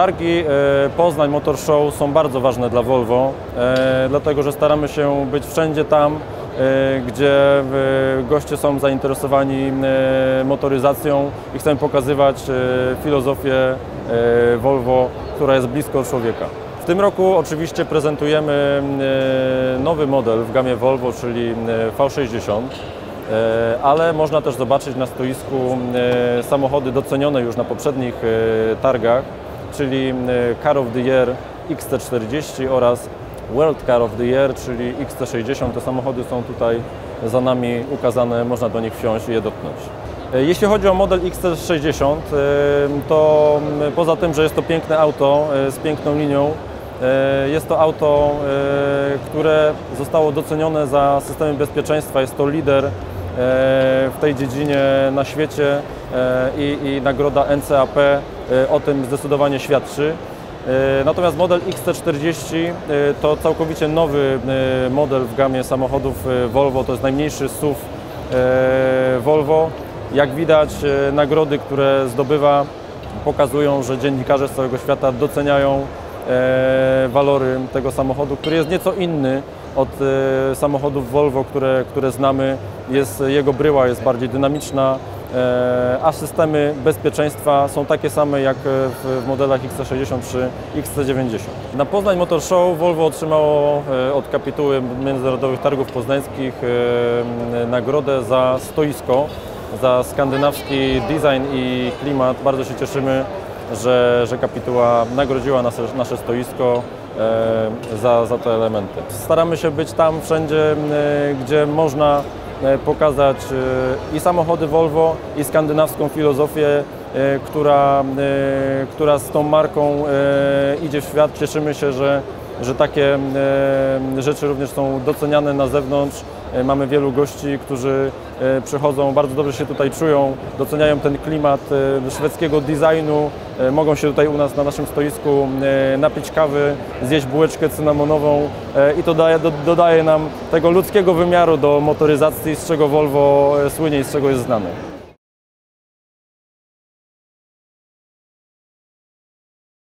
Targi e, Poznań Motor Show są bardzo ważne dla Volvo, e, dlatego że staramy się być wszędzie tam, e, gdzie goście są zainteresowani motoryzacją i chcemy pokazywać filozofię Volvo, która jest blisko człowieka. W tym roku oczywiście prezentujemy nowy model w gamie Volvo, czyli e, V60. E, ale można też zobaczyć na stoisku samochody docenione już na poprzednich targach, czyli e, Car of the Year XT40 oraz World Car of the Year, czyli XT60. Te samochody są tutaj za nami ukazane, można do nich wsiąść i je dotknąć. E, Jeśli chodzi o model XT60, e, to poza tym, że jest to piękne auto z piękną linią, Jest to auto, które zostało docenione za systemem bezpieczeństwa. Jest to lider w tej dziedzinie na świecie i, i nagroda NCAP o tym zdecydowanie świadczy. E, Natomiast model XC40 e, to całkowicie nowy e, model w gamie samochodów e, Volvo. To jest najmniejszy SUV e, Volvo. Jak widać, e, nagrody, które zdobywa, pokazują, że dziennikarze z całego świata doceniają e, walory tego samochodu, który jest nieco inny od e, samochodów Volvo, które, które znamy. Jest, jego bryła jest bardziej dynamiczna, e, a systemy bezpieczeństwa są takie same jak w, w modelach XC60 czy XC90. Na Poznań Motor Show Volvo otrzymało e, od kapituły Międzynarodowych Targów Poznańskich e, nagrodę za stoisko, za skandynawski design i klimat. Bardzo się cieszymy, że, że kapituła nagrodziła nasze, nasze stoisko e, za, za te elementy. Staramy się być tam wszędzie, e, gdzie można e, pokazać e, i samochody Volvo, i skandynawską filozofię, e, która, e, która z tą marką e, idzie w świat. Cieszymy się, że, że takie e, rzeczy również są doceniane na zewnątrz. E, Mamy wielu gości, którzy e, przychodzą, bardzo dobrze się tutaj czują, doceniają ten klimat e, szwedzkiego designu, mogą się tutaj u nas na naszym stoisku napić kawy, zjeść bułeczkę cynamonową i to daje, do, dodaje nam tego ludzkiego wymiaru do motoryzacji, z czego Volvo słynie i z czego jest znane.